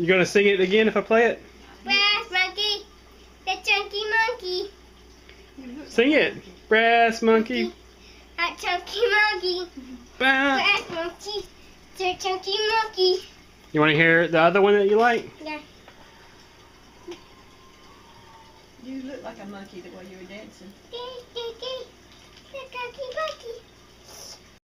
You gonna sing it again if I play it? Brass monkey, the chunky monkey, Sing it. Brass monkey. a chunky monkey, Bah. brass monkey, the chunky monkey. You want to hear the other one that you like? Yeah. You look like a monkey the way you were dancing. The chunky monkey.